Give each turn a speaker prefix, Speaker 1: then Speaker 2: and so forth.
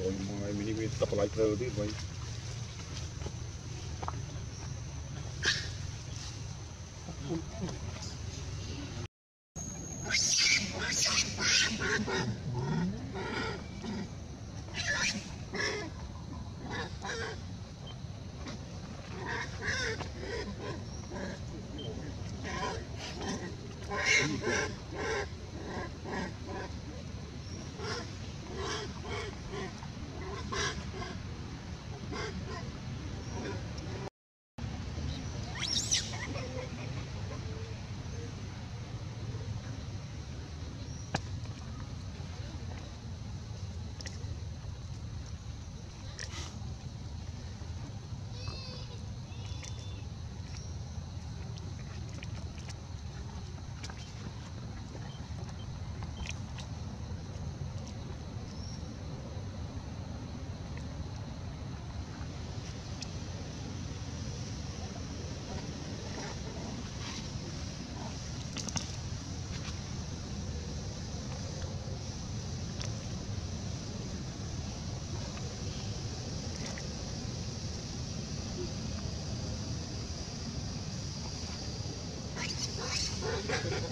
Speaker 1: Oh yung mga mini-wheels na collector din, boy. Thank you.